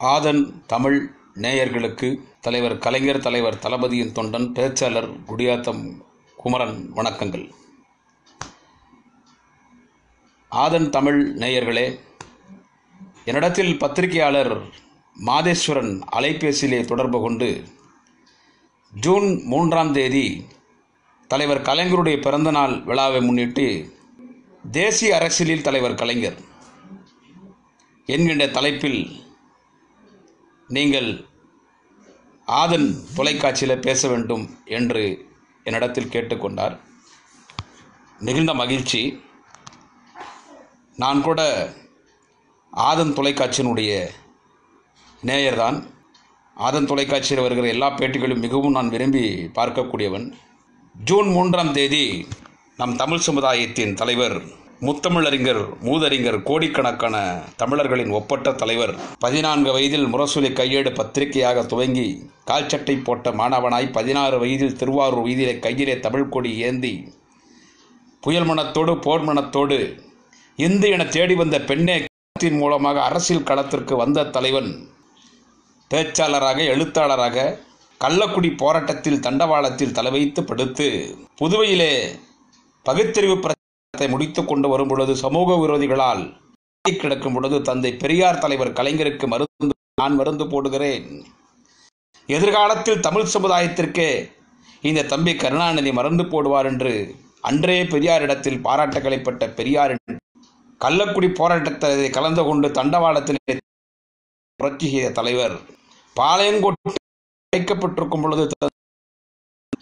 ஆதன் தமிழ் நேயர்களுக்கு தலைவர் கலைஞர் தலைவர் தளபதியின் தொண்டன் பேச்சாளர் குடியாத்தம் குமரன் வணக்கங்கள். ஆதன் தமிழ் நேயர்களே என்னிடத்தில் பத்திரிகையாளர் மாதேஸ்வரன் அலைபேசியிலே தொடர்பு கொண்டு ஜூன் மூன்றாம் தேதி தலைவர் கலைஞருடைய பிறந்தநாள் விழாவை முன்னிட்டு தேசிய அரசியலில் தலைவர் கலைஞர் என்கின்ற தலைப்பில் நீங்கள் ஆதன் தொலைக்காட்சியில் பேச வேண்டும் என்று என்னிடத்தில் கேட்டுக்கொண்டார். மிகுந்த மகிழ்ச்சி. நான் கூட ஆதன் தொலைக்காட்சியினுடைய நேயர்தான். ஆதன் தொலைக்காட்சியில் வருகிற எல்லா பேட்டிகளும் மிகவும் நான் விரும்பி பார்க்கக்கூடியவன். ஜூன் மூன்றாம் தேதி நம் தமிழ் சமுதாயத்தின் தலைவர் முத்தமிழறிஞர் மூதறிஞர் கோடிக்கணக்கான தமிழர்களின் ஒப்பற்ற தலைவர். பதினான்கு வயதில் முரசொலி கையேடு பத்திரிகையாக துவங்கி கால்சட்டை போட்ட மாணவனாய் பதினாறு வயதில் திருவாரூர் வீதியிலே கையிலே தமிழ் கொடி ஏந்தி புயல் மனத்தோடு போர் மனத்தோடு இந்து என தேடி வந்த பெண்ணே மூலமாக அரசியல் களத்திற்கு வந்த தலைவன். பேச்சாளராக எழுத்தாளராக கள்ளக்குடி போராட்டத்தில் தண்டவாளத்தில் தலைவைத்து படுத்து புதுவையிலே பகுத்தறிவு அதை முடித்து கொண்டு வரும் பொழுது சமூக விரோதிகளால் கிடக்கும் பொழுது தந்தை பெரியார் தலைவர் கலைஞருக்கு மருந்து நான் மருந்து போடுகிறேன். எதிர்காலத்தில் தமிழ் சமுதாயத்திற்கே இந்த தம்பி கருணாநிதி மருந்து போடுவார் என்று அன்றே பெரியாரிடத்தில் பாராட்டுகளை பெற்ற பெரியாரின் கள்ளக்குடி போராட்டத்தை கலந்து கொண்டு தண்டவாளத்தில் புரட்சி செய்த தலைவர் பாளையங்கோட்டை பொழுது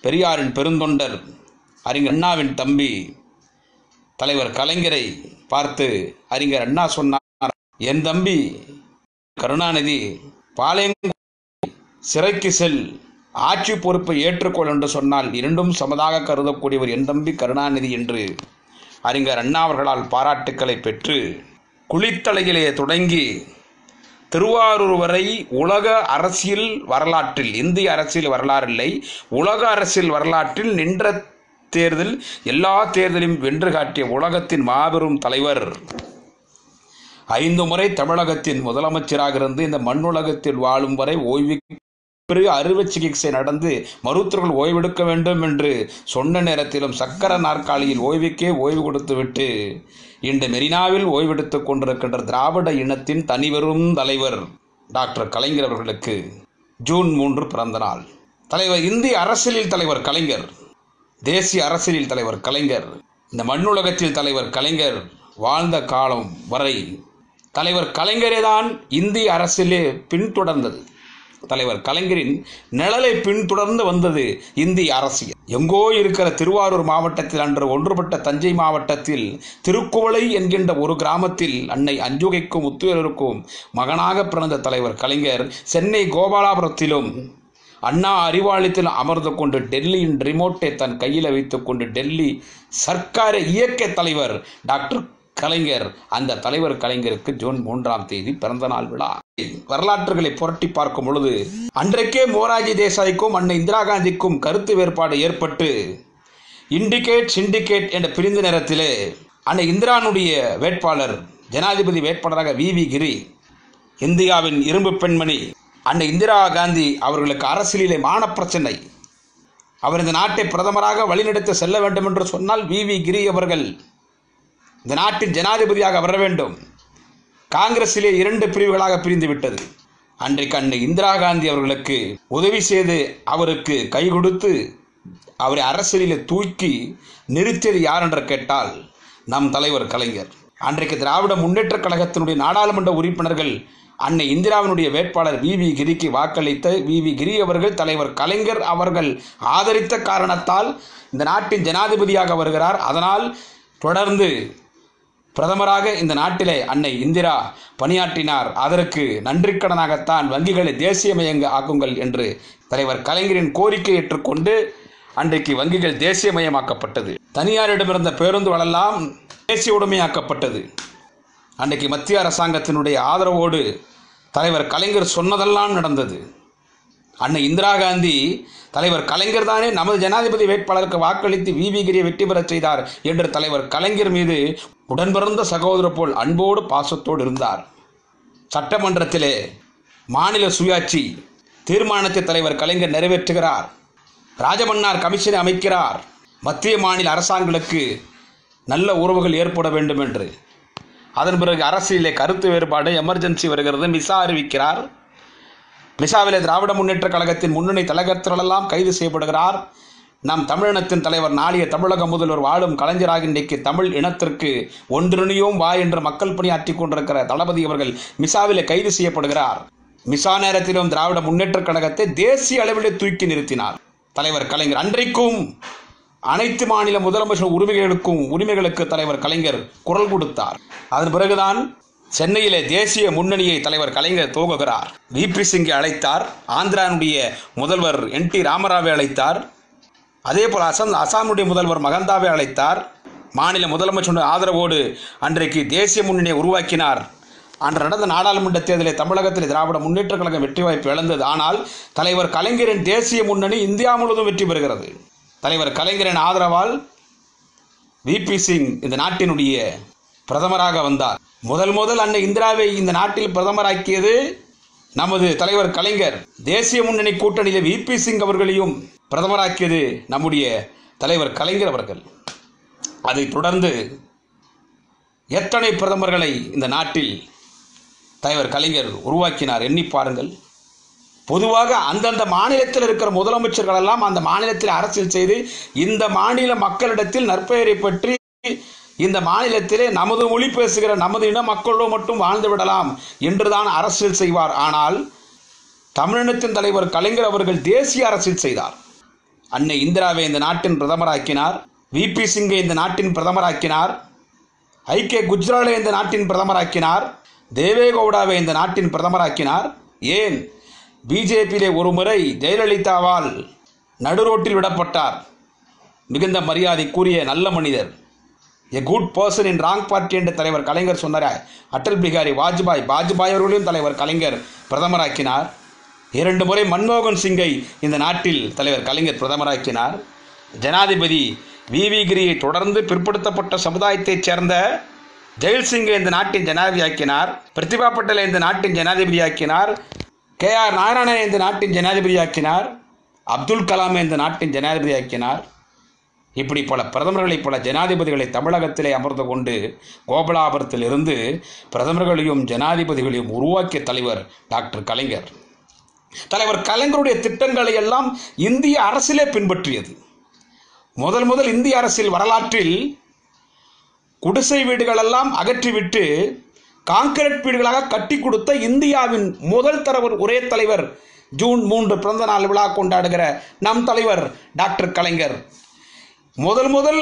பெரியாரின் பெருந்தொண்டர் அறிஞர் அண்ணாவின் தம்பி தலைவர் கலைஞரை பார்த்து அறிஞர் அண்ணா சொன்னார் என் தம்பி கருணாநிதி பாளையங்கோ சிறைக்கு செல் ஆட்சி பொறுப்பை ஏற்றுக்கொள் என்று சொன்னால் இரண்டும் சமதாக கருதக்கூடியவர் என் தம்பி கருணாநிதி என்று அறிஞர் அண்ணா அவர்களால் பாராட்டுக்களை பெற்று குளித்தலையிலே தொடங்கி திருவாரூர் வரை உலக அரசியல் வரலாற்றில் இந்திய அரசியல் வரலாறு இல்லை உலக அரசியல் வரலாற்றில் நின்ற தேர்தல் எல்லா தேர்தலையும் வென்று காட்டிய உலகத்தின் மாபெரும் தலைவர். ஐந்து முறை தமிழகத்தின் முதலமைச்சராக இருந்து இந்த மண்ணுலகத்தில் வாழும் வரை ஓய்வு பிறகு அறுவை சிகிச்சை நடந்து மருத்துவர்கள் ஓய்வெடுக்க வேண்டும் என்று சொன்ன நேரத்திலும் சக்கர நாற்காலியில் ஓய்வுக்கே ஓய்வு கொடுத்துவிட்டு இன்று மெரினாவில் ஓய்வெடுத்துக் கொண்டிருக்கின்ற திராவிட இனத்தின் தனிவரும் தலைவர் டாக்டர் கலைஞர் அவர்களுக்கு ஜூன் மூன்று பிறந்த நாள் தலைவர் இந்திய அரசியலில் தலைவர் கலைஞர். தேசிய அரசியலில் தலைவர் கலைஞர் இந்த மண்ணுலகத்தில் தலைவர் கலைஞர் வாழ்ந்த காலம் வரை தலைவர் கலைஞரே தான் இந்திய அரசியலே பின்தொடர்ந்தது. தலைவர் கலைஞரின் நிழலை பின்தொடர்ந்து வந்தது இந்திய அரசியல். எங்கோ இருக்கிற திருவாரூர் மாவட்டத்தில் அன்று ஒன்றுபட்ட தஞ்சை மாவட்டத்தில் திருக்குவளை என்கின்ற ஒரு கிராமத்தில் அன்னை அஞ்சுகைக்கும் முத்துவேலருக்கும் மகனாக பிறந்த தலைவர் கலைஞர் சென்னை கோபாலாபுரத்திலும் அண்ணா அறிவாலயத்தில் அமர்ந்து கொண்டு டெல்லியின் ரிமோட்டை தன் கையில் வைத்துக்கொண்டு டெல்லி சர்க்கார இயக்க தலைவர் டாக்டர் கலைஞர். அந்த தலைவர் கலைஞருக்கு ஜூன் மூன்றாம் தேதி பிறந்த நாள் விழா. வரலாற்றுகளை புரட்டி பார்க்கும் பொழுது அன்றைக்கே மோராஜி தேசாய்க்கும் அன்னை இந்திரா காந்திக்கும் கருத்து வேறுபாடு ஏற்பட்டு இண்டிகேட் சிண்டிகேட் என்ற பிரிந்த நேரத்திலே அன்னை இந்திரானுடைய வேட்பாளர் ஜனாதிபதி வேட்பாளராக வி. வி. கிரி இந்தியாவின் இரும்பு பெண்மணி அன்னை இந்திரா காந்தி அவர்களுக்கு அரசியலிலே மான பிரச்சனை அவர் இந்த நாட்டை பிரதமராக வழிநடத்த செல்ல வேண்டும் என்று சொன்னால் வி. வி. கிரி அவர்கள் இந்த நாட்டின் ஜனாதிபதியாக வர வேண்டும். காங்கிரஸிலே இரண்டு பிரிவுகளாக பிரிந்து விட்டது அன்றைக்கு அன்னை இந்திரா காந்தி அவர்களுக்கு உதவி செய்து அவருக்கு கை கொடுத்து அவரை அரசியலில் தூக்கி நிறுத்தியது யார் என்று கேட்டால் நம் தலைவர் கலைஞர். அன்றைக்கு திராவிட முன்னேற்ற கழகத்தினுடைய நாடாளுமன்ற உறுப்பினர்கள் அன்னை இந்திராவினுடைய வேட்பாளர் வி. வி. கிரிக்கு வாக்களித்த வி. வி. கிரி அவர்கள் தலைவர் கலைஞர் அவர்கள் ஆதரித்த காரணத்தால் இந்த நாட்டின் ஜனாதிபதியாக வருகிறார். அதனால் தொடர்ந்து பிரதமராக இந்த நாட்டிலே அன்னை இந்திரா பணியாற்றினார். அதற்கு நன்றிக்கடனாகத்தான் வங்கிகளை தேசியமயங்க ஆக்குங்கள் என்று தலைவர் கலைஞரின் கோரிக்கை ஏற்றுக்கொண்டு அன்றைக்கு வங்கிகள் தேசியமயமாக்கப்பட்டது. தனியாரிடமிருந்த பேருந்துகளெல்லாம் தேசிய உடைமையாக்கப்பட்டது. அன்றைக்கு மத்திய அரசாங்கத்தினுடைய ஆதரவோடு தலைவர் கலைஞர் சொன்னதெல்லாம் நடந்தது. அன்னை இந்திரா காந்தி தலைவர் கலைஞர் தானே நமது ஜனாதிபதி வேட்பாளருக்கு வாக்களித்து விவிகிரியை வெற்றி பெறச் செய்தார் என்று தலைவர் கலைஞர் மீது உடன்பிறந்த சகோதரர் போல் அன்போடு பாசத்தோடு இருந்தார். சட்டமன்றத்திலே மாநில சுயாட்சி தீர்மானத்தை தலைவர் கலைஞர் நிறைவேற்றுகிறார். ராஜமன்னார் கமிஷனை அமைக்கிறார். மத்திய மாநில அரசாங்களுக்கு நல்ல உறவுகள் ஏற்பட வேண்டும் என்று. அதன் பிறகு அரசியலே கருத்து வேறுபாடு எமர்ஜென்சி வருகிறது மிசா அறிவிக்கிறார். மிசாவிலே திராவிட முன்னேற்ற கழகத்தின் முன்னணி தலைவர்களெல்லாம் கைது செய்யப்படுகிறார். நம் தமிழினத்தின் தலைவர் நாளைய தமிழக முதல்வர் வாழும் கலைஞராக இன்றைக்கு தமிழ் இனத்திற்கு ஒன்றிணையும் வா என்று மக்கள் பணியாற்றி கொண்டிருக்கிற தளபதி அவர்கள் மிசாவிலே கைது செய்யப்படுகிறார். மிசா நேரத்திலும் திராவிட முன்னேற்ற கழகத்தை தேசிய அளவிலே தூக்கி நிறுத்தினார். தலைவர் கலைஞர். அன்றைக்கும் அனைத்து மாநில முதலமைச்சர் உரிமைகளுக்கும் உரிமைகளுக்கு தலைவர் கலைஞர் குரல் கொடுத்தார். அதன் பிறகுதான் சென்னையிலே தேசிய முன்னணியை தலைவர் கலைஞர் துவங்குகிறார். விபி சிங்கை அழைத்தார். ஆந்திரானுடைய முதல்வர் என் டி ராமராவை அழைத்தார். அதே போல் அசாம் அசாமுடைய முதல்வர் மகந்தாவை அழைத்தார். மாநில முதலமைச்சருடைய ஆதரவோடு அன்றைக்கு தேசிய முன்னணியை உருவாக்கினார். அன்று நடந்த நாடாளுமன்ற தேர்தலில் தமிழகத்தில் திராவிட முன்னேற்ற கழகம் வெற்றி வாய்ப்பு இழந்தது. ஆனால் தலைவர் கலைஞரின் தேசிய முன்னணி இந்தியா முழுவதும் வெற்றி பெறுகிறது. தலைவர் கலைஞரின் ஆதரவால் விபி சிங் இந்த நாட்டினுடைய பிரதமராக வந்தார். முதல் முதல் அன்னை இந்திராவை இந்த நாட்டில் பிரதமராக்கியது நமது தலைவர் கலைஞர். தேசிய முன்னணி கூட்டணியில் விபி சிங் அவர்களையும் பிரதமராக்கியது நம்முடைய தலைவர் கலைஞர் அவர்கள். அதைத் தொடர்ந்து எத்தனை பிரதமர்களை இந்த நாட்டில் தலைவர் கலைஞர் உருவாக்கினார். எண்ணி பாருங்கள். பொதுவாக அந்தந்த மாநிலத்தில் இருக்கிற முதலமைச்சர்கள் எல்லாம் அந்த மாநிலத்தில் அரசியல் செய்து இந்த மாநில மக்களிடத்தில் நற்பெயரை பற்றி இந்த மாநிலத்திலே நமது மொழி பேசுகிற நமது இன மக்களோடு மட்டும் வாழ்ந்து விடலாம் என்றுதான் அரசியல் செய்வார். ஆனால் தமிழினத்தின் தலைவர் கலைஞர் அவர்கள் தேசிய அரசியல் செய்தார். அன்னை இந்திராவை இந்த நாட்டின் பிரதமராக்கினார். விபி சிங்கை இந்த நாட்டின் பிரதமராக்கினார். ஐக்கிய குஜ்ராலை இந்த நாட்டின் பிரதமராக்கினார். தேவேகவுடாவை இந்த நாட்டின் பிரதமராக்கினார். ஏன்? பிஜேபியிலே ஒரு முறை ஜெயலலிதாவால் நடுரோட்டில் விடப்பட்டார். மிகுந்த மரியாதை கூறிய நல்ல மனிதர். A good person in wrong party என்ற தலைவர் கலைஞர் சொன்னார். அட்டல் பிகாரி வாஜ்பாய் வாஜ்பாய் அவர்களையும் தலைவர் கலைஞர் பிரதமராக்கினார். இரண்டு முறை மன்மோகன் சிங்கை இந்த நாட்டில் தலைவர் கலைஞர் பிரதமராக்கினார். ஜனாதிபதி வி வி கிரியை தொடர்ந்து பிற்படுத்தப்பட்ட சமுதாயத்தைச் சேர்ந்த ஜெயில் சிங்கை இந்த நாட்டின் ஜனாதிபதியாக்கினார் பிரதிபா பட்டேலை இந்த நாட்டின் ஜனாதிபதியாக்கினார் கே ஆர் நாராயணனை இந்த நாட்டின் ஜனாதிபதியாக்கினார் அப்துல் கலாமை இந்த நாட்டின் ஜனாதிபதியாக்கினார் இப்படி பல பிரதமர்களை பல ஜனாதிபதிகளை தமிழகத்திலே அமர்ந்து கொண்டு கோபலாபுரத்தில் இருந்து பிரதமர்களையும் ஜனாதிபதிகளையும் உருவாக்கிய தலைவர் டாக்டர் கலைஞர். தலைவர் கலைஞருடைய திட்டங்களை எல்லாம் இந்திய அரசிலே பின்பற்றியது. முதல் முதல் இந்திய அரசியல் வரலாற்றில் குடிசை வீடுகளெல்லாம் அகற்றிவிட்டு காங்கிரீட் வீடுகளாக கட்டி கொடுத்த இந்தியாவின் முதல் தரவர் ஒரே தலைவர் ஜூன் மூன்று பிறந்த நாள் விழா கொண்டாடுகிற நம் தலைவர் டாக்டர் கலைஞர். முதல் முதல்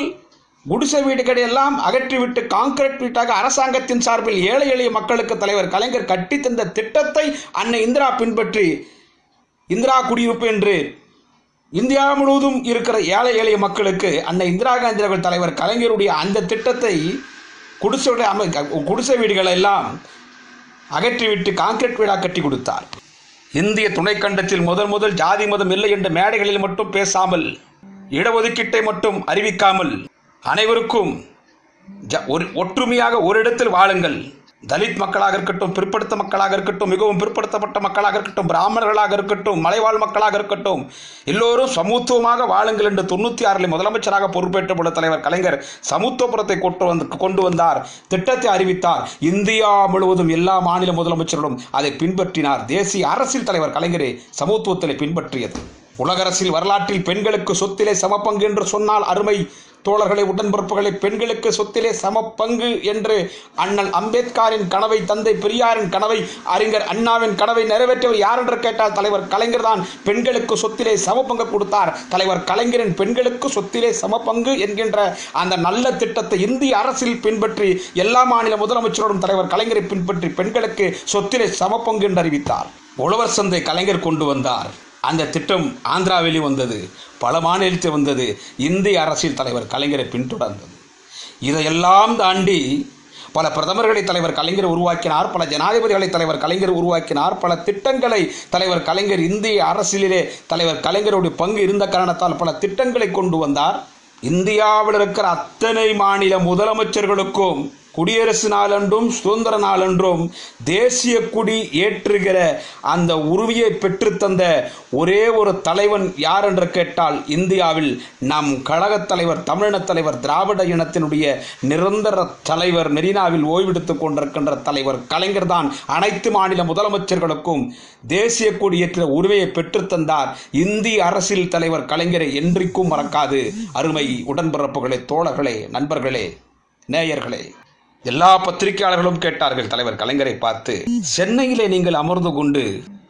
குடிசை வீடுகளை எல்லாம் அகற்றிவிட்டு காங்கிரீட் வீட்டாக அரசாங்கத்தின் சார்பில் ஏழை எளிய மக்களுக்கு தலைவர் கலைஞர் கட்டி தந்த திட்டத்தை அன்னை இந்திரா பின்பற்றி இந்திரா குடியிருப்பு என்று இந்தியா முழுவதும் இருக்கிற ஏழை எளிய மக்களுக்கு அன்னை இந்திரா காந்தி அவர்கள் தலைவர் கலைஞருடைய அந்த திட்டத்தை குடிசை அமை குடிசை வீடுகளை எல்லாம் அகற்றிவிட்டு காங்கிரீட் வீடாக கட்டி கொடுத்தார். இந்திய துணைக்கண்டத்தில் முதல் முதல் ஜாதி மதம் இல்லை என்ற மேடைகளில் மட்டும் பேசாமல் இடஒதுக்கீட்டை மட்டும் அறிவிக்காமல் அனைவருக்கும் ஜ ஒரு ஒற்றுமையாக ஒரு இடத்தில் வாழுங்கள். தலித் மக்களாக இருக்கட்டும் பிற்படுத்த மக்களாக இருக்கட்டும் மிகவும் பிற்படுத்தப்பட்ட மக்களாக இருக்கட்டும் பிராமணர்களாக இருக்கட்டும் மலைவாழ் மக்களாக இருக்கட்டும் எல்லோரும் சமூத்துவமாக வாழுங்கள் என்று தொண்ணூற்றி ஆறில் முதலமைச்சராக பொறுப்பேற்றுள்ள தலைவர் கலைஞர் சமத்துவபுரத்தை கொண்டு வந்து கொண்டு வந்தார் திட்டத்தை அறிவித்தார். இந்தியா முழுவதும் எல்லா மாநில முதலமைச்சர்களும் அதை பின்பற்றினார். தேசிய அரசியல் தலைவர் கலைஞரே சமத்துவத்தை பின்பற்றியது. உலக அரசியல் வரலாற்றில் பெண்களுக்கு சொத்திலே சமப்பங்கு என்று சொன்னால் அருமை. தோழர்களை உடன்பிறப்புகளை பெண்களுக்கு சொத்திலே சம பங்கு என்று அண்ணன் அம்பேத்கரின் கனவை தந்தை பெரியாரின் கனவை அறிஞர் அண்ணாவின் கனவை நிறைவேற்றவர் யார் என்று கேட்டால் தலைவர் கலைஞர் தான். பெண்களுக்கு சொத்திலே சம பங்கு கொடுத்தார். தலைவர் கலைஞரின் பெண்களுக்கு சொத்திலே சம பங்கு என்கின்ற அந்த நல்ல திட்டத்தை இந்திய அரசில் பின்பற்றி எல்லா மாநில முதலமைச்சரோடும் தலைவர் கலைஞரை பின்பற்றி பெண்களுக்கு சொத்திலே சம பங்கு என்று அறிவித்தார். உழவர் சந்தை கலைஞர் கொண்டு வந்தார். அந்த திட்டம் ஆந்திராவிலே வந்தது பல மாநிலத்தில் வந்தது இந்திய அரசியல் தலைவர் கலைஞரை பின்தொடர்ந்தது. இதையெல்லாம் தாண்டி பல பிரதமர்களை தலைவர் கலைஞர் உருவாக்கினார் பல ஜனாதிபதிகளை தலைவர் கலைஞர் உருவாக்கினார் பல திட்டங்களை தலைவர் கலைஞர் இந்திய அரசியலிலே தலைவர் கலைஞருடைய பங்கு இருந்த காரணத்தால் பல திட்டங்களை கொண்டு வந்தார். இந்தியாவில் இருக்கிற அத்தனை மாநில முதலமைச்சர்களுக்கும் குடியரசு நாளன்றும் சுதந்திர நாளன்றும் தேசிய கொடி ஏற்றுகிற அந்த உருவியை பெற்றுத்தந்த ஒரே ஒரு தலைவன் யார் என்று கேட்டால் இந்தியாவில் நம் கழகத் தலைவர் தமிழினத் தலைவர் திராவிட இனத்தினுடைய நிரந்தர தலைவர் மெரினாவில் ஓய்வெடுத்துக் கொண்டிருக்கின்ற தலைவர் கலைஞர் தான் அனைத்து மாநில முதலமைச்சர்களுக்கும் தேசிய கொடி ஏற்ற உரிமையை பெற்றுத்தந்தார் இந்திய அரசியல் தலைவர் கலைஞரை என்றைக்கும் மறக்காது. அருமை உடன்பிறப்புகளே தோழர்களே நண்பர்களே நேயர்களே. எல்லா பத்திரிகையாளர்களும் கேட்டார்கள் தலைவர் கலைஞரை பார்த்து சென்னையிலே நீங்கள் அமர்ந்து கொண்டு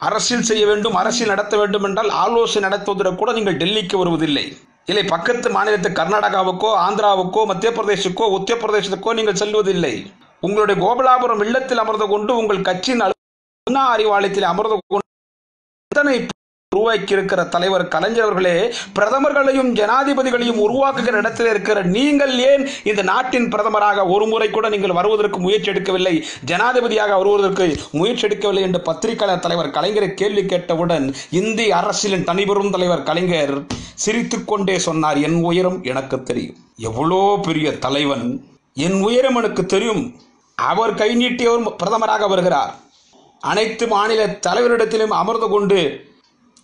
அரசியல் செய்ய வேண்டும் அரசியல் நடத்த வேண்டும் என்றால் ஆலோசனை நடத்துவதற்கு கூட நீங்கள் டெல்லிக்கு வருவதில்லை. இல்லை பக்கத்து மாநிலத்து கர்நாடகாவுக்கோ ஆந்திராவுக்கோ மத்திய பிரதேசுக்கோ உத்தரப்பிரதேசத்துக்கோ நீங்கள் செல்வதில்லை. உங்களுடைய கோபலாபுரம் இல்லத்தில் அமர்ந்து கொண்டு உங்கள் கட்சியின் அண்ணா அறிவாலயத்தில் அமர்ந்து கொண்டு உருவாக்கி இருக்கிற தலைவர் கலைஞர் அவர்களே பிரதமர்களையும் ஜனாதிபதிகளையும் உருவாக்குகிற இடத்தில் இருக்கிற நீங்கள் ஏன் இந்த நாட்டின் பிரதமராக ஒரு முறை கூட நீங்கள் வருவதற்கு முயற்சி எடுக்கவில்லை ஜனாதிபதியாக வருவதற்கு முயற்சி எடுக்கவில்லை என்று பத்திரிகையாளர் தலைவர் கலைஞரை கேள்வி கேட்டவுடன் இந்திய அரசியலின் தனிபெரும் தலைவர் கலைஞர் சிரித்துக்கொண்டே சொன்னார் என் உயரம் எனக்கு தெரியும். எவ்வளோ பெரிய தலைவன். என் உயரம் எனக்கு தெரியும். அவர் கை நீட்டியவர் பிரதமராக வருகிறார். அனைத்து மாநில தலைவரிடத்திலும் அமர்ந்து கொண்டு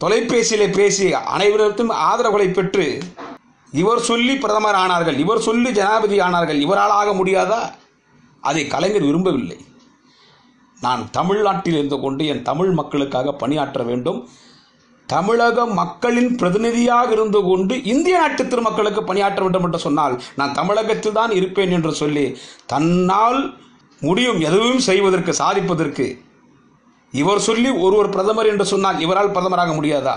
தொலைபேசியிலே பேசி அனைவரிடத்தும் ஆதரவுகளை பெற்று இவர் சொல்லி பிரதமர் ஆனார்கள் இவர் சொல்லி ஜனாதிபதி ஆனார்கள் இவரால் ஆக முடியாதா? அதை கலைஞர் விரும்பவில்லை. நான் தமிழ்நாட்டில் இருந்து கொண்டு என் தமிழ் மக்களுக்காக பணியாற்ற வேண்டும். தமிழக மக்களின் பிரதிநிதியாக இருந்து கொண்டு இந்திய நாட்டு திருமக்களுக்கு பணியாற்ற வேண்டும் என்று சொன்னால் நான் தமிழகத்தில் தான் இருப்பேன் என்று சொல்லி தன்னால் முடியும் எதுவும் செய்வதற்கு சாதிப்பதற்கு இவர் சொல்லி ஒருவர் பிரதமர் என்று சொன்னால் இவரால் பிரதமராக முடியாதா?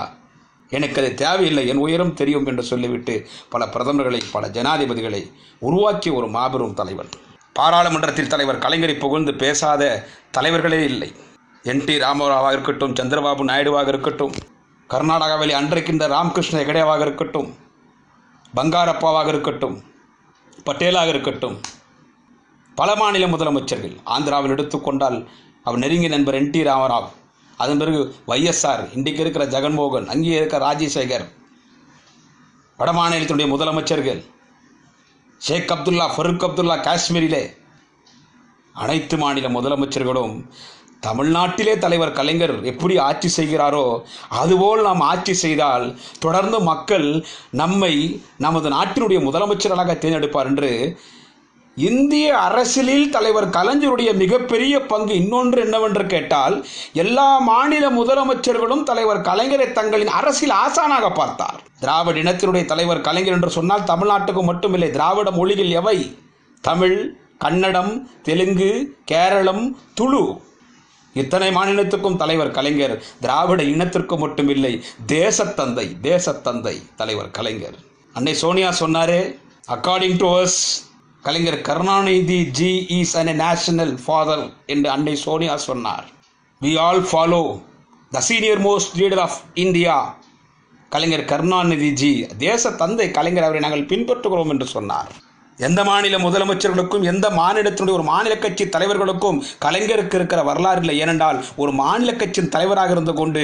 எனக்கு அது தேவையில்லை. என் உயரம் தெரியும் என்று சொல்லிவிட்டு பல பிரதமர்களை பல ஜனாதிபதிகளை உருவாக்கிய ஒரு மாபெரும் தலைவர். பாராளுமன்றத்தில் தலைவர் கலைஞரை புகழ்ந்து பேசாத தலைவர்களே இல்லை. என் டி ராமராவாக இருக்கட்டும் சந்திரபாபு நாயுடுவாக இருக்கட்டும் கர்நாடகாவில் அன்றைக்கின்ற ராமகிருஷ்ண ஹெகடேவாக இருக்கட்டும் பங்காரப்பாவாக இருக்கட்டும் பட்டேலாக இருக்கட்டும் பல மாநில முதலமைச்சர்கள் ஆந்திராவில் எடுத்துக்கொண்டால் அவர் நெருங்கிய நண்பர் என் டி ராமராவ். அதன் பிறகு வைஎஸ்ஆர் இன்றைக்கு இருக்கிற ஜெகன்மோகன் அங்கே இருக்கிற ராஜசேகர் வட மாநிலத்தினுடைய முதலமைச்சர்கள் ஷேக் அப்துல்லா ஃபருக் அப்துல்லா காஷ்மீரிலே அனைத்து மாநில முதலமைச்சர்களும் தமிழ்நாட்டிலே தலைவர் கலைஞர் எப்படி ஆட்சி செய்கிறாரோ அதுபோல் நாம் ஆட்சி செய்தால் தொடர்ந்து மக்கள் நம்மை நமது நாட்டினுடைய முதலமைச்சர்களாக தேர்ந்தெடுப்பார் என்று இந்திய அரசியலில் தலைவர் கலைஞருடைய மிகப்பெரிய பங்கு இன்னொன்று என்னவென்று கேட்டால் எல்லா மாநில முதலமைச்சர்களும் தலைவர் கலைஞரை தங்களின் அரசியல் ஆசானாக பார்த்தார். திராவிட இனத்தினுடைய தலைவர் கலைஞர் என்று சொன்னால் தமிழ்நாட்டுக்கு மட்டுமில்லை திராவிட மொழிகள் எவை? தமிழ் கன்னடம் தெலுங்கு கேரளம் துளு. இத்தனை மாநிலத்துக்கும் தலைவர் கலைஞர் திராவிட இனத்திற்கு மட்டுமில்லை தேசத்தந்தை தேசத்தந்தை தலைவர் கலைஞர். அன்னை சோனியா சொன்னாரே according to as Kalaignar Karunanidhi ji is an national father என்று அன்னை சோனியா சொன்னார். We all follow the senior most leader of India Kalaignar Karunanidhi ji. தேச தந்தை கலைஞர் அவரை நாங்கள் பின்பற்றுகிறோம் என்று சொன்னார். எந்த மாநில முதலமைச்சர்களுக்கும் எந்த மாநிலத்தினுடைய ஒரு மாநில கட்சி தலைவர்களுக்கும் கலைஞருக்கு இருக்கிற வரலாறு இல்லை. ஏனென்றால் ஒரு மாநில கட்சியின் தலைவராக இருந்து கொண்டு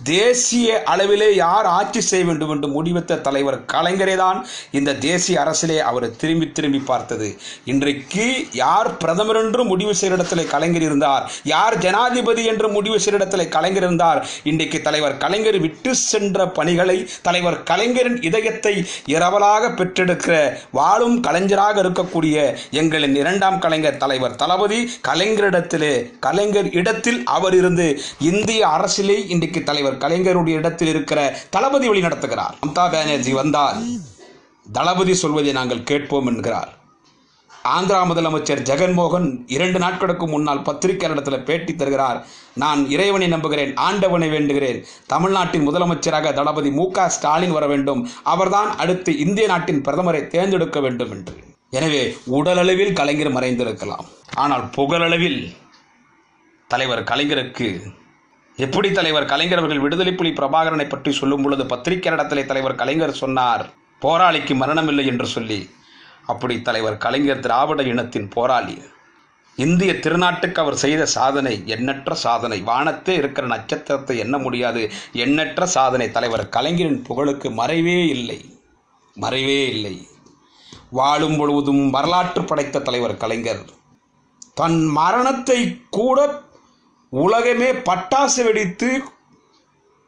தேசிய அளவிலே யார் ஆட்சி செய்ய வேண்டும் என்று முடிவெடுத்த தலைவர் கலைஞரே தான் இந்த தேசிய அரசிலே அவர் திரும்பி திரும்பி பார்த்தது. இன்றைக்கு யார் பிரதமர் என்று முடிவு செய்கிற இடத்துல கலைஞர் இருந்தார் யார் ஜனாதிபதி என்று முடிவு செய்கிற இடத்துல கலைஞர் இருந்தார் இன்றைக்கு தலைவர் கலைஞர் விட்டு சென்ற பணிகளை தலைவர் கலைஞரின் இதயத்தை இரவலாக பெற்றெடுக்கிற வாழும் கலைஞராக இருக்கக்கூடிய எங்களின் இரண்டாம் கலைஞர் தலைவர் தளபதி கலைஞரிடத்திலே கலைஞர் இடத்தில் அவர் இருந்து இந்திய அரசிலே இன்றைக்கு தலைவர் தலைவர் கலைஞருடைய இடத்தில் இருக்கிற தளபதி வழி நடத்துகிறார். மம்தா பானர்ஜி வந்தால் தளபதி சொல்வதை நாங்கள் கேட்போம் என்கிறார். ஆந்திரா முதலமைச்சர் ஜெகன்மோகன் இரண்டு நாட்களுக்கு முன்னால் பத்திரிகையாளரிடத்தில் பேட்டி தருகிறார். நான் இறைவனை நம்புகிறேன் ஆண்டவனை வேண்டுகிறேன். தமிழ்நாட்டின் முதலமைச்சராக தளபதி மு ஸ்டாலின் வர வேண்டும். அவர்தான் அடுத்து இந்திய நாட்டின் பிரதமரை தேர்ந்தெடுக்க வேண்டும் என்று. எனவே உடலளவில் கலைஞர் மறைந்திருக்கலாம். ஆனால் புகழளவில் தலைவர் கலைஞருக்கு எப்படி தலைவர் கலைஞர் அவர்கள் விடுதலை புலி பிரபாகரனை பற்றி சொல்லும் பொழுது பத்திரிகையாளரிடத்திலே தலைவர் கலைஞர் சொன்னார் போராளிக்கு மரணமில்லை என்று சொல்லி. அப்படி தலைவர் கலைஞர் திராவிட இனத்தின் போராளி. இந்திய திருநாட்டுக்கு அவர் செய்த சாதனை எண்ணற்ற சாதனை. வானத்தே இருக்கிற நட்சத்திரத்தை எண்ண முடியாது. எண்ணற்ற சாதனை. தலைவர் கலைஞரின் புகழுக்கு மறைவே இல்லை. மறைவே இல்லை. வாழும் பொழுதும் வரலாற்று படைத்த தலைவர் கலைஞர். தன் மரணத்தை கூட உலகமே பட்டாசு வெடித்து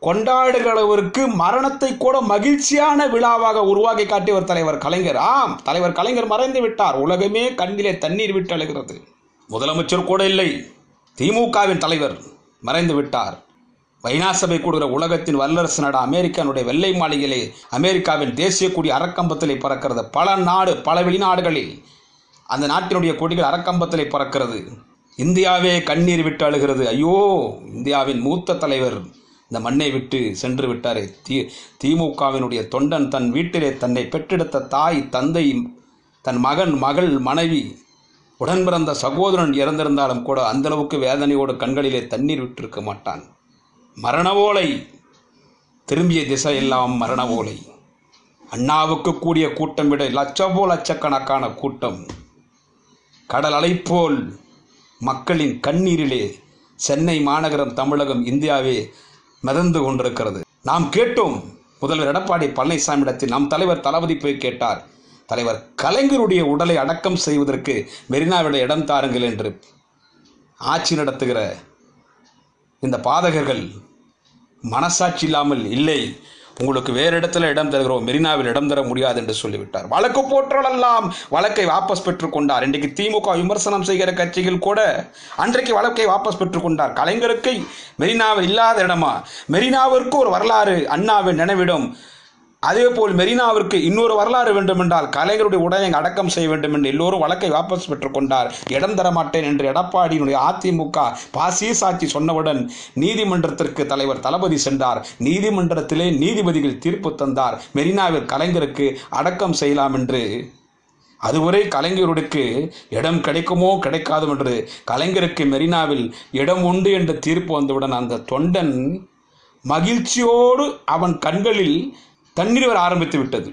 கொண்டாடுகிறவருக்கு மரணத்தை கூட மகிழ்ச்சியான விழாவாக உருவாக்கி காட்டியவர் தலைவர் கலைஞர். ஆம் தலைவர் கலைஞர் மறைந்து விட்டார். உலகமே கண்ணிலே தண்ணீர் விட்டு அழுகிறது. முதலமைச்சர் கூட இல்லை. திமுகவின் தலைவர் மறைந்து விட்டார். ஐநா சபை கூடுகிற உலகத்தின் வல்லரசு நாடு அமெரிக்கானுடைய வெள்ளை மாளிகையிலே அமெரிக்காவின் தேசிய கொடி அறக்கம்பத்திலே பறக்கிறது. பல நாடு பல வெளிநாடுகளில் அந்த நாட்டினுடைய கொடிகள் அறக்கம்பத்திலே பறக்கிறது. இந்தியாவே கண்ணீர் விட்டு அழுகிறது. ஐயோ இந்தியாவின் மூத்த தலைவர் இந்த மண்ணை விட்டு சென்று விட்டாரே. தி திமுகவினுடைய தொண்டன் தன் வீட்டிலே தன்னை பெற்றெடுத்த தாய் தந்தை தன் மகன் மகள் மனைவி உடன் பிறந்த சகோதரன் இறந்திருந்தாலும் கூட அந்தளவுக்கு வேதனையோடு கண்களிலே தண்ணீர் விட்டிருக்க மாட்டான். மரணவோலை திரும்பிய திசையெல்லாம் மரணவோலை அண்ணாவுக்கு கூடிய கூட்டம் விட லட்சபோ லட்சக்கணக்கான கூட்டம். கடல் அலைப்போல் மக்களின் கண்ணீரிலே சென்னை மாநகரம் தமிழகம் இந்தியாவே மிதந்து கொண்டிருக்கிறது. நாம் கேட்டோம் முதல்வர் எடப்பாடி பழனிசாமியிடத்தில் நம் தலைவர் தளபதி போய் கேட்டார் தலைவர் கலைஞருடைய உடலை அடக்கம் செய்வதற்கு மெரினாவிட இடம் தாருங்கள் என்று ஆட்சி நடத்துகிற இந்த பாதகர்கள் மனசாட்சி இல்லாமல் இல்லை. உங்களுக்கு வேறு இடத்துல இடம் தருகிறோம். மெரினாவில் இடம் தர முடியாது என்று சொல்லிவிட்டார். வழக்கு போற்றலெல்லாம் வழக்கை வாபஸ் பெற்றுக்கொண்டார் இன்றைக்கு திமுக விமர்சனம் செய்கிற கட்சிகள் கூட அன்றைக்கு வழக்கை வாபஸ் பெற்றுக்கொண்டார் கலைஞருக்கு மெரினாவில் இல்லாத இடமா? மெரினாவிற்கு ஒரு வரலாறு அண்ணாவின் நினைவிடம். அதேபோல் மெரினாவிற்கு இன்னொரு வரலாறு வேண்டுமென்றால் கலைஞருடைய உடலை அடக்கம் செய்ய வேண்டும் என்று எல்லோரும் வழக்கை வாபஸ் பெற்றுக்கொண்டார் இடம் தர மாட்டேன் என்று எடப்பாடியினுடைய அதிமுக பாசி சாட்சி சொன்னவுடன் நீதிமன்றத்திற்கு தலைவர் தளபதி சென்றார். நீதிமன்றத்திலே நீதிபதிகள் தீர்ப்பு தந்தார். மெரினாவில் கலைஞருக்கு அடக்கம் செய்யலாம் என்று. அதுவரை கலைஞருக்கு இடம் கிடைக்குமோ கிடைக்காது என்று கலைஞருக்கு மெரினாவில் இடம் உண்டு என்ற தீர்ப்பு வந்தவுடன் அந்த தொண்டன் மகிழ்ச்சியோடு அவன் கண்களில் தண்ணீர் வர ஆரம்பித்து விட்டது.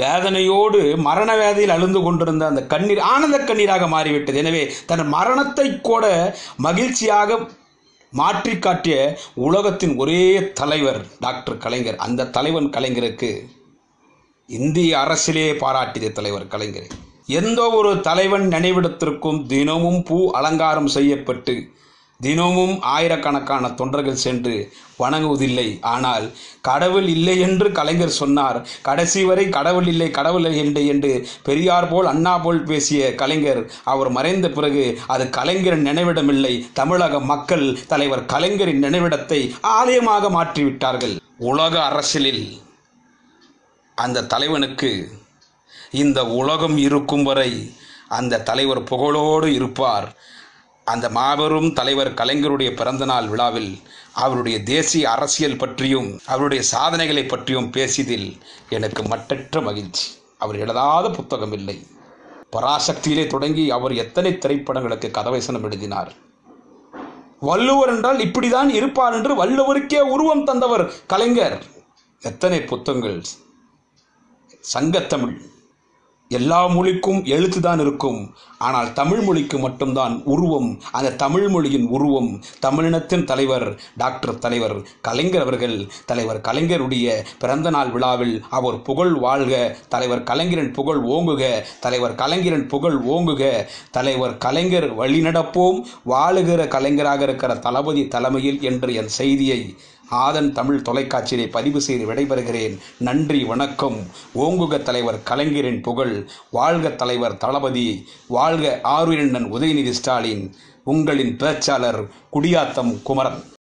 வேதனையோடு மரண வேதையில் அழுந்து கொண்டிருந்த அந்த கண்ணீர் ஆனந்த கண்ணீராக மாறிவிட்டது. எனவே தன் மரணத்தை கூட மகிழ்ச்சியாக மாற்றி காட்டிய உலகத்தின் ஒரே தலைவர் டாக்டர் கலைஞர். அந்த தலைவன் கலைஞருக்கு இந்திய அரசிலே பாராட்டிய தலைவர் கலைஞர். எந்த ஒரு தலைவன் நினைவிடத்திற்கும் தினமும் பூ அலங்காரம் செய்யப்பட்டு தினமும் ஆயிரக்கணக்கான தொண்டர்கள் சென்று வணங்குவதில்லை. ஆனால் கடவுள் இல்லை என்று கலைஞர் சொன்னார். கடைசி வரை கடவுள் இல்லை கடவுள் இல்லை என்று பெரியார் போல் அண்ணா போல் பேசிய கலைஞர். அவர் மறைந்த பிறகு அது கலைஞரின் நினைவிடமில்லை. தமிழக மக்கள் தலைவர் கலைஞரின் நினைவிடத்தை ஆலயமாக மாற்றிவிட்டார்கள். உலக அரசியலில் அந்த தலைவனுக்கு இந்த உலகம் இருக்கும் வரை அந்த தலைவர் புகழோடு இருப்பார். அந்த மாபெரும் தலைவர் கலைஞருடைய பிறந்தநாள் விழாவில் அவருடைய தேசிய அரசியல் பற்றியும் அவருடைய சாதனைகளை பற்றியும் பேசியதில் எனக்கு மட்டற்ற மகிழ்ச்சி. அவர் எழுதாத புத்தகம் இல்லை. பராசக்தியிலே தொடங்கி அவர் எத்தனை திரைப்படங்களுக்கு கதவைசனம் எழுதினார். வள்ளுவர் என்றால் இப்படிதான் இருப்பார் என்று வள்ளுவருக்கே உருவம் தந்தவர் கலைஞர். எத்தனை புத்தகங்கள்? சங்கத்தமிழ். எல்லா மொழிக்கும் எழுத்து தான் இருக்கும். ஆனால் தமிழ் மொழிக்கு மட்டும்தான் உருவம். அந்த தமிழ் மொழியின் உருவம் தமிழினத்தின் தலைவர் டாக்டர் தலைவர் கலைஞர் அவர்கள். தலைவர் கலைஞருடைய பிறந்தநாள் விழாவில் அவர் புகழ் வாழ்க. தலைவர் கலைஞரின் புகழ் ஓங்குக. தலைவர் கலைஞரின் புகழ் ஓங்குக. தலைவர் கலைஞர் வழிநடப்போம். வாழுகிற கலைஞராக இருக்கிற தளபதி தலைமையில் என்று என் செய்தியை ஆதன் தமிழ் தொலைக்காட்சியை பதிவு செய்து விடைபெறுகிறேன். நன்றி வணக்கம். ஓங்குக தலைவர் கலைஞரின் புகழ். வாழ்க தலைவர் தளபதி. வாழ்க ஆறுயிரண்ணன் உதயநிதி ஸ்டாலின். உங்களின் பேச்சாளர் குடியாத்தம் குமரன்.